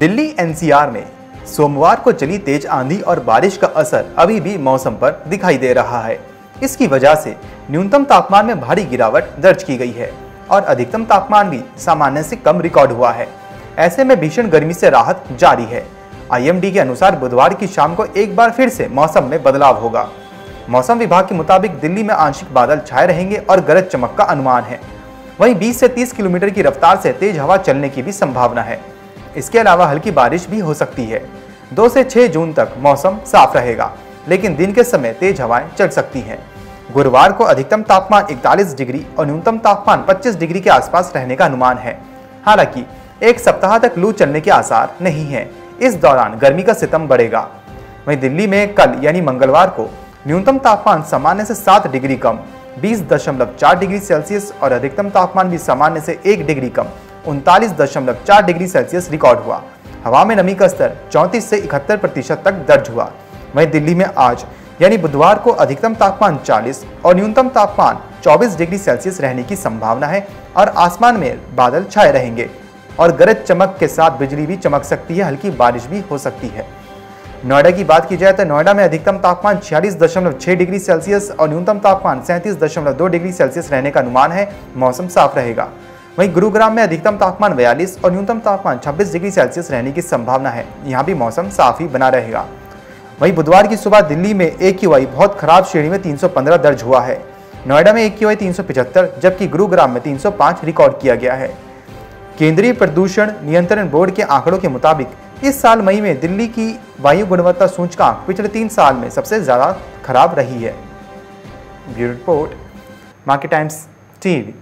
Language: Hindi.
दिल्ली एनसीआर में सोमवार को चली तेज आंधी और बारिश का असर अभी भी मौसम पर दिखाई दे रहा है। इसकी वजह से न्यूनतम तापमान में भारी गिरावट दर्ज की गई है और अधिकतम तापमान भी सामान्य से कम रिकॉर्ड हुआ है। ऐसे में भीषण गर्मी से राहत जारी है। आईएमडी के अनुसार बुधवार की शाम को एक बार फिर से मौसम में बदलाव होगा। मौसम विभाग के मुताबिक दिल्ली में आंशिक बादल छाए रहेंगे और गरज चमक का अनुमान है। वहीं 20 से 30 किलोमीटर की रफ्तार से तेज हवा चलने की भी संभावना है। इसके अलावा हल्की बारिश भी हो सकती है। दो से 6 जून तक मौसम साफ़ रहेगा, लेकिन दिन के समय तेज हवाएँ चल सकती हैं। गुरुवार को अधिकतम तापमान 41 डिग्री और न्यूनतम तापमान 25 डिग्री के आसपास रहने का अनुमान है। हालाँकि, एक सप्ताह तक लू चलने के आसार नहीं है। इस दौरान गर्मी का सितम बढ़ेगा। वहीं दिल्ली में कल यानी मंगलवार को न्यूनतम तापमान सामान्य से सात डिग्री कम 20.4 डिग्री सेल्सियस और अधिकतम तापमान भी सामान्य से एक डिग्री कम। उनतालीस डिग्री सेल्सियस रिकॉर्ड हुआ। हवा में नमी का स्तर चौंतीस से इकहत्तर प्रतिशत तक दर्ज हुआ। वहीं दिल्ली में आज, यानी बुधवार को अधिकतम तापमान 40 और न्यूनतम तापमान 24 डिग्री सेल्सियस रहने की संभावना है और आसमान में बादल छाए रहेंगे। और गरज चमक के साथ बिजली भी चमक सकती है, हल्की बारिश भी हो सकती है। नोएडा की बात की जाए तो नोएडा में अधिकतम तापमान छियालीस डिग्री सेल्सियस और न्यूनतम तापमान सैंतीस डिग्री सेल्सियस रहने का अनुमान है। मौसम साफ़ रहेगा। वहीं गुरुग्राम में अधिकतम तापमान बयालीस और न्यूनतम तापमान 26 डिग्री सेल्सियस रहने की संभावना है। यहाँ भी मौसम साफ़ ही बना रहेगा। वहीं बुधवार की सुबह दिल्ली में ए बहुत खराब श्रेणी में 315 दर्ज हुआ है। नोएडा में ए क्यू जबकि गुरुग्राम में 305 रिकॉर्ड किया गया है। केंद्रीय प्रदूषण नियंत्रण बोर्ड के आंकड़ों के मुताबिक, इस साल मई में दिल्ली की वायु गुणवत्ता सूचकांक पिछले तीन साल में सबसे ज़्यादा खराब रही है। Bureau report, Market Times, TV.